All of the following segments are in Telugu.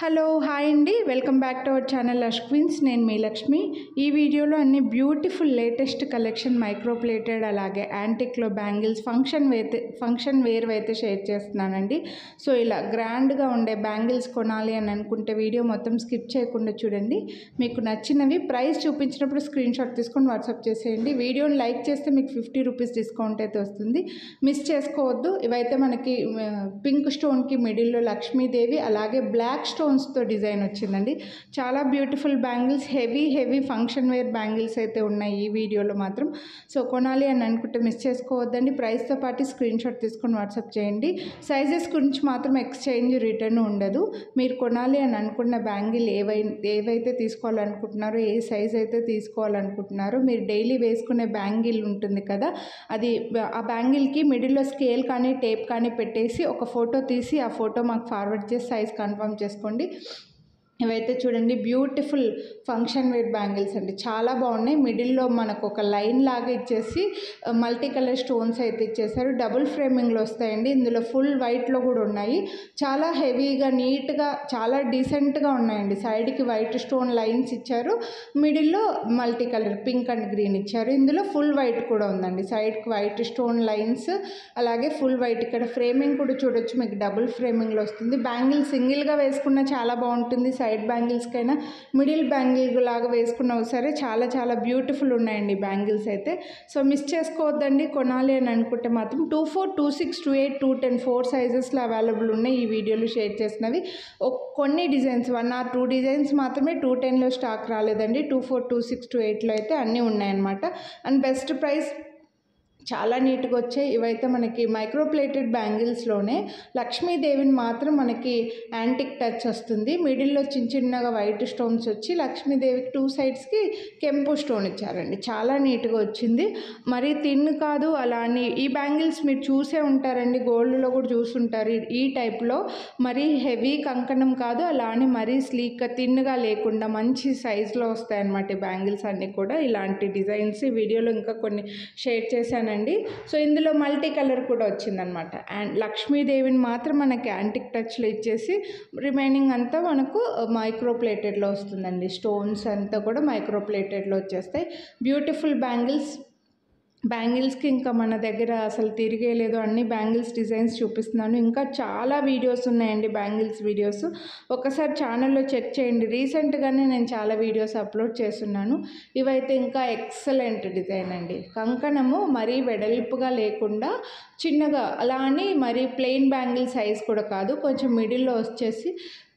హలో హాయ్ అండి. Welcome back to our channel అష్క్విన్స్ నేను మీ లక్ష్మి. ఈ వీడియోలో అన్ని beautiful latest collection micro plated అలాగే యాంటిక్లో బ్యాంగిల్స్ ఫంక్షన్ వేతే ఫంక్షన్ వేర్ అయితే షేర్ చేస్తున్నానండి. సో ఇలా గ్రాండ్గా ఉండే బ్యాంగిల్స్ కొనాలి అని అనుకుంటే వీడియో మొత్తం స్కిప్ చేయకుండా చూడండి. మీకు నచ్చినవి ప్రైస్ చూపించినప్పుడు స్క్రీన్ షాట్ తీసుకొని వాట్సాప్ చేసేయండి. వీడియోని లైక్ చేస్తే మీకు ఫిఫ్టీ రూపీస్ డిస్కౌంట్ అయితే వస్తుంది. మిస్ చేసుకోవద్దు. ఇవైతే మనకి పింక్ స్టోన్కి మిడిల్లో లక్ష్మీదేవి అలాగే బ్లాక్ స్టోన్ స్టోన్స్తో డిజైన్ వచ్చిందండి. చాలా beautiful bangles heavy heavy function wear bangles అయితే ఉన్నాయి ఈ వీడియోలో మాత్రం. సో కొనాలి అని అనుకుంటే మిస్ చేసుకోవద్దండి. ప్రైస్తో పాటు స్క్రీన్ షాట్ తీసుకొని వాట్సాప్ చేయండి. సైజెస్ గురించి మాత్రం ఎక్స్చేంజ్ రిటర్న్ ఉండదు. మీరు కొనాలి అని అనుకున్న బ్యాంగిల్ ఏవై ఏవైతే తీసుకోవాలనుకుంటున్నారో ఏ సైజ్ అయితే తీసుకోవాలనుకుంటున్నారో మీరు డైలీ వేసుకునే బ్యాంగిల్ ఉంటుంది కదా అది ఆ బ్యాంగిల్కి మిడిల్లో స్కేల్ కానీ టేప్ కానీ పెట్టేసి ఒక ఫోటో తీసి ఆ ఫోటో మాకు ఫార్వర్డ్ చేసి సైజ్ కన్ఫర్మ్ చేసుకోండి. చేసుకోండి. ఇవైతే చూడండి బ్యూటిఫుల్ ఫంక్షన్ వేర్ బ్యాంగిల్స్ అండి. చాలా బాగున్నాయి. మిడిల్లో మనకు ఒక లైన్ లాగా ఇచ్చేసి మల్టీ కలర్ స్టోన్స్ అయితే ఇచ్చేసారు. డబుల్ ఫ్రేమింగ్లో వస్తాయండి. ఇందులో ఫుల్ వైట్లో కూడా ఉన్నాయి. చాలా హెవీగా నీట్గా చాలా డీసెంట్గా ఉన్నాయండి. సైడ్కి వైట్ స్టోన్ లైన్స్ ఇచ్చారు. మిడిల్లో multi colour pink and green ఇచ్చారు. ఇందులో ఫుల్ వైట్ కూడా ఉందండి. సైడ్కి వైట్ స్టోన్ లైన్స్ అలాగే ఫుల్ వైట్ ఇక్కడ ఫ్రేమింగ్ కూడా చూడొచ్చు. మీకు డబుల్ ఫ్రేమింగ్లో వస్తుంది. బ్యాంగిల్ సింగిల్గా వేసుకున్న చాలా బాగుంటుంది. సైడ్ బ్యాంగిల్స్కైనా మిడిల్ బ్యాంగిల్ లాగా వేసుకున్నా సరే చాలా చాలా బ్యూటిఫుల్ ఉన్నాయండి బ్యాంగిల్స్ అయితే. సో మిస్ చేసుకోవద్దండి కొనాలి అని అనుకుంటే మాత్రం two four two six two eight two ten four సైజెస్లో available ఉన్నాయి ఈ వీడియోలో షేర్ చేసినవి. కొన్ని designs one or two designs మాత్రమే టూ టెన్లో స్టాక్ రాలేదండి. Two four two six two ఎయిట్లో అయితే అన్నీ ఉన్నాయన్నమాట. అండ్ బెస్ట్ ప్రైస్ చాలా నీట్గా వచ్చాయి ఇవైతే మనకి మైక్రోప్లేటెడ్ బ్యాంగిల్స్లోనే లక్ష్మీదేవిని మాత్రం మనకి యాంటిక్ టచ్ వస్తుంది. మిడిల్లో చిన్న చిన్నగా వైట్ స్టోన్స్ వచ్చి లక్ష్మీదేవికి టూ సైడ్స్కి కెంపు స్టోన్ ఇచ్చారండి. చాలా నీట్గా వచ్చింది మరి తిన్ కాదు అలా అని ఈ బ్యాంగిల్స్ మీరు చూసే ఉంటారండి. గోల్డ్లో కూడా చూసుంటారు ఈ- ఈ టైప్లో. మరీ హెవీ కంకణం కాదు అలా అని మరీ స్లీక్గా తిన్నుగా లేకుండా మంచి సైజులో వస్తాయన్నమాట ఈ బ్యాంగిల్స్ అన్నీ కూడా. ఇలాంటి డిజైన్స్ ఈ వీడియోలో ఇంకా కొన్ని షేర్ చేశానండి. సో ఇందులో మల్టీ కలర్ కూడా వచ్చిందనమాట. అండ్ లక్ష్మీదేవిని మాత్రం మనకి యాంటిక్ టచ్లో ఇచ్చేసి రిమైనింగ్ అంతా మనకు మైక్రో ప్లేటెడ్లో వస్తుందండి. స్టోన్స్ అంతా కూడా మైక్రో ప్లేటెడ్లో వచ్చేస్తాయి. బ్యూటిఫుల్ బ్యాంగిల్స్ బ్యాంగిల్స్కి ఇంకా మన దగ్గర అసలు తిరిగే లేదు. అన్ని బ్యాంగిల్స్ డిజైన్స్ చూపిస్తున్నాను. ఇంకా చాలా వీడియోస్ ఉన్నాయండి బ్యాంగిల్స్ వీడియోస్. ఒకసారి ఛానల్లో చెక్ చేయండి. రీసెంట్గానే నేను చాలా వీడియోస్ అప్లోడ్ చేస్తున్నాను. ఇవైతే ఇంకా ఎక్సలెంట్ డిజైన్ అండి. కంకణము మరీ వెడల్పుగా లేకుండా చిన్నగా అలా అని మరీ ప్లెయిన్ బ్యాంగిల్ సైజ్ కూడా కాదు. కొంచెం మిడిల్లో వచ్చేసి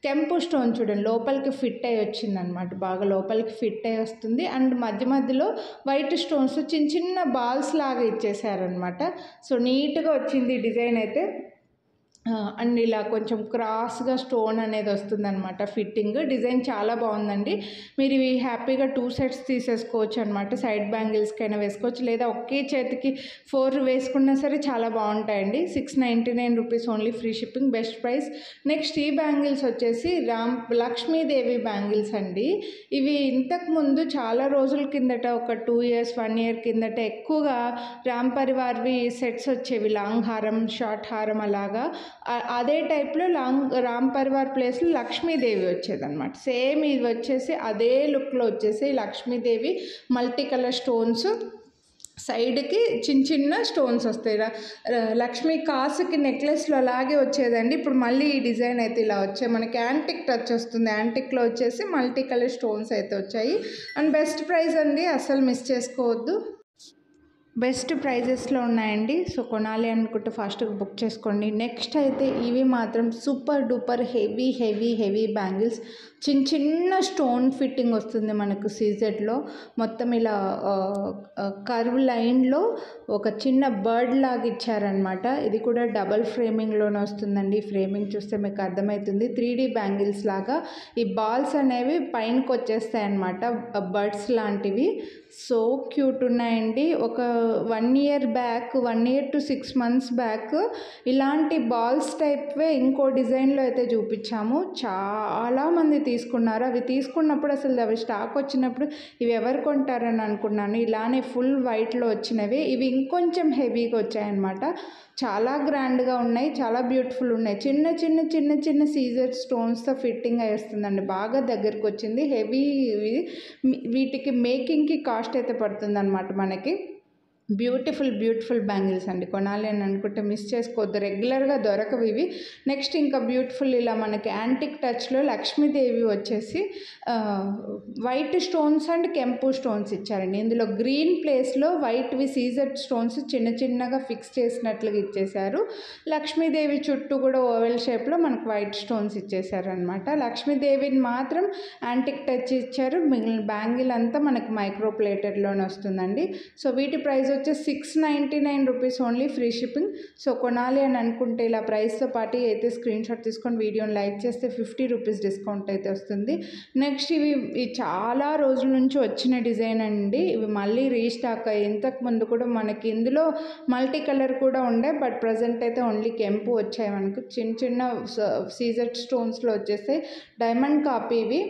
కెంపు స్టోన్ చూడండి లోపలికి ఫిట్ అయ్యి వచ్చిందనమాట బాగా లోపలికి ఫిట్ అయ్యి వస్తుంది. అండ్ మధ్య మధ్యలో వైట్ స్టోన్స్ చిన్న చిన్న బాల్స్ లాగా ఇచ్చేసారనమాట సో నీట్గా వచ్చింది డిజైన్ అయితే. అండ్ ఇలా కొంచెం క్రాస్గా స్టోన్ అనేది వస్తుందన్నమాట ఫిట్టింగ్. డిజైన్ చాలా బాగుందండి. మీరు ఇవి హ్యాపీగా టూ సెట్స్ తీసేసుకోవచ్చు అనమాట సైడ్ బ్యాంగిల్స్కైనా వేసుకోవచ్చు. లేదా ఒకే చేతికి ఫోర్ వేసుకున్నా సరే చాలా బాగుంటాయండి. Six ninety nine rupees only free shipping best price. Next ఈ బ్యాంగిల్స్ వచ్చేసి రామ్ లక్ష్మీదేవి బ్యాంగిల్స్ అండి. ఇవి ఇంతకుముందు చాలా రోజుల కిందట ఒక టూ ఇయర్స్ వన్ ఇయర్ కిందట ఎక్కువగా రామ్ పరివార్వి సెట్స్ వచ్చేవి. లాంగ్ హారం షార్ట్ హారం అలాగా. అదే టైప్లో లాంగ్ రామ్ పరివార్ ప్లేస్లో లక్ష్మీదేవి వచ్చేదన్నమాట. సేమ్ ఇది వచ్చేసి అదే లుక్లో వచ్చేసి లక్ష్మీదేవి మల్టీ కలర్ స్టోన్స్ సైడ్కి చిన్న చిన్న స్టోన్స్ వస్తాయి. లక్ష్మీ కాసుకి నెక్లెస్లో అలాగే వచ్చేదండి. ఇప్పుడు మళ్ళీ ఈ డిజైన్ అయితే ఇలా వచ్చాయి. మనకి యాంటిక్ టచ్ వస్తుంది. యాంటిక్లో వచ్చేసి మల్టీ కలర్ స్టోన్స్ అయితే వచ్చాయి. అండ్ బెస్ట్ ప్రైస్ అండి అస్సలు మిస్ చేసుకోవద్దు. బెస్ట్ ప్రైజెస్లో ఉన్నాయండి. సో కొనాలి అనుకుంటే ఫాస్ట్గా బుక్ చేసుకోండి. నెక్స్ట్ అయితే ఇవి మాత్రం super duper heavy heavy heavy bangles. చిన్న చిన్న స్టోన్ ఫిట్టింగ్ వస్తుంది మనకు సీజెట్లో మొత్తం ఇలా కర్వ్ లైన్లో ఒక చిన్న బర్డ్ లాగా ఇచ్చారనమాట ఇది కూడా డబల్ ఫ్రేమింగ్లోనే వస్తుందండి. ఫ్రేమింగ్ చూస్తే మీకు అర్థమవుతుంది త్రీ డీ బ్యాంగిల్స్ లాగా ఈ బాల్స్ అనేవి పైనకి వచ్చేస్తాయి అన్నమాట బర్డ్స్ లాంటివి. సో క్యూట్ ఉన్నాయండి. ఒక one year back one year to six months back ఇలాంటి బాల్స్ టైప్వే ఇంకో డిజైన్లో అయితే చూపించాము. చాలామంది తీసుకున్నారు అవి తీసుకున్నప్పుడు అసలు అవి స్టాక్ వచ్చినప్పుడు ఇవి ఎవరు కొంటారని అనుకున్నాను. ఇలానే ఫుల్ వైట్లో వచ్చినవి. ఇవి ఇంకొంచెం హెవీగా వచ్చాయన్నమాట. చాలా గ్రాండ్గా ఉన్నాయి చాలా బ్యూటిఫుల్ ఉన్నాయి. చిన్న చిన్న చిన్న చిన్న సీజర్ స్టోన్స్తో ఫిట్టింగ్ అయి బాగా దగ్గరికి వచ్చింది. హెవీ వీటికి మేకింగ్కి కాస్ట్ అయితే పడుతుంది అనమాట మనకి. బ్యూటిఫుల్ బ్యూటిఫుల్ బ్యాంగిల్స్ అండి. కొనాలి అని అనుకుంటే మిస్ చేసుకోవద్దు. రెగ్యులర్గా దొరకవు ఇవి. నెక్స్ట్ ఇంకా బ్యూటిఫుల్ ఇలా మనకి యాంటిక్ టచ్లో లక్ష్మీదేవి వచ్చేసి వైట్ స్టోన్స్ అండ్ కెంపు స్టోన్స్ ఇచ్చారండి. ఇందులో గ్రీన్ ప్లేస్లో వైట్వి సీజర్ స్టోన్స్ చిన్న చిన్నగా ఫిక్స్ చేసినట్లుగా ఇచ్చేశారు. లక్ష్మీదేవి చుట్టూ కూడా ఓవెల్ షేప్లో మనకు వైట్ స్టోన్స్ ఇచ్చేశారు అనమాట లక్ష్మీదేవిని మాత్రం యాంటిక్ టచ్ ఇచ్చారు. మిగిలిన బ్యాంగిల్ అంతా మనకి మైక్రో ప్లేటెడ్లోనే వస్తుందండి. సో వీటి ప్రైస్ వచ్చి six ninety nine rupees only free shipping so కొనాలి అని అనుకుంటే ఇలా ప్రైస్తో పాటు అయితే స్క్రీన్ షాట్ తీసుకొని వీడియోని లైక్ చేస్తే ఫిఫ్టీ రూపీస్ డిస్కౌంట్ అయితే వస్తుంది. నెక్స్ట్ ఇవి ఇవి చాలా రోజుల నుంచి వచ్చిన డిజైన్ అండి. ఇవి మళ్ళీ రీస్టాక్ అయ్యి ఇంతకు ముందు కూడా మనకి ఇందులో మల్టీ కలర్ కూడా ఉండే బట్ ప్రజెంట్ అయితే ఓన్లీ కెంపు వచ్చాయి మనకు. చిన్న చిన్న సీజర్ స్టోన్స్లో వచ్చేస్తే డైమండ్ కాపీ ఇవి.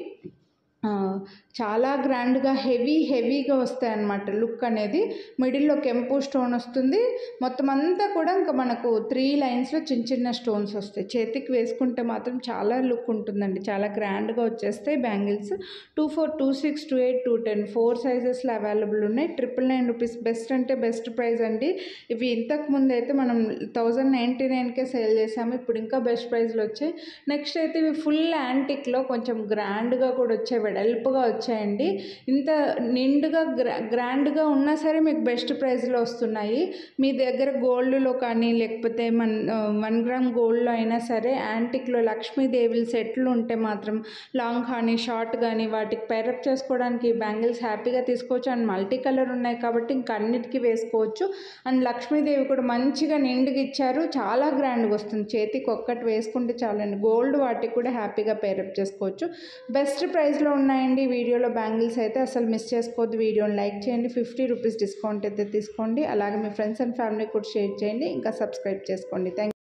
చాలా గ్రాండ్గా హెవీ హెవీగా వస్తాయి అన్నమాట లుక్ అనేది మిడిల్లో కెంపు స్టోన్ వస్తుంది. మొత్తం అంతా కూడా ఇంకా మనకు త్రీ లైన్స్లో చిన్న చిన్న స్టోన్స్ వస్తాయి. చేతికి వేసుకుంటే మాత్రం చాలా లుక్ ఉంటుందండి. చాలా గ్రాండ్గా వచ్చేస్తాయి bangles. Two four two six two eight two ten four సైజెస్లో available ఉన్నాయి. ట్రిపుల్ నైన్ రూపీస్ బెస్ట్ అంటే బెస్ట్ ప్రైస్ అండి. ఇవి ఇంతకు ముందు అయితే మనం థౌజండ్ నైంటీ నైన్కే సేల్ చేసాము. ఇప్పుడు ఇంకా బెస్ట్ ప్రైస్లో వచ్చాయి. నెక్స్ట్ అయితే ఇవి ఫుల్ యాంటిక్లో కొంచెం గ్రాండ్గా కూడా వచ్చాయి వెడల్పుగా వచ్చాయండి. ఇంత నిండుగా గ్రా గ్రాండ్గా ఉన్నా సరే మీకు బెస్ట్ ప్రైస్లో వస్తున్నాయి. మీ దగ్గర గోల్డ్లో కానీ లేకపోతే మన వన్ గ్రామ్ గోల్డ్లో అయినా సరే యాంటిక్లో లక్ష్మీదేవిలు సెట్లు ఉంటే మాత్రం లాంగ్ కానీ షార్ట్ కానీ వాటికి పేరప్ చేసుకోవడానికి బ్యాంగిల్స్ హ్యాపీగా తీసుకోవచ్చు. అండ్ మల్టీ కలర్ ఉన్నాయి కాబట్టి ఇంకా అన్నిటికీ వేసుకోవచ్చు. అండ్ లక్ష్మీదేవి కూడా మంచిగా నిండుగా ఇచ్చారు. చాలా గ్రాండ్గా వస్తుంది. చేతికి ఒక్కటి వేసుకుంటే చాలండి. గోల్డ్ వాటికి కూడా హ్యాపీగా పేరప్ చేసుకోవచ్చు. బెస్ట్ ప్రైస్లో ఉన్నాయండి వీడియోలో బ్యాంగిల్స్ అయితే. అసలు మిస్ చేసుకోవద్దు వీడియోని లైక్ చేయండి. ఫిఫ్టీ రూపీస్ డిస్కౌంట్ అయితే తీసుకోండి. అలాగే మీ ఫ్రెండ్స్ అండ్ ఫ్యామిలీ కూడా షేర్ చేయండి. ఇంకా సబ్స్క్రైబ్ చేసుకోండి. థ్యాంక్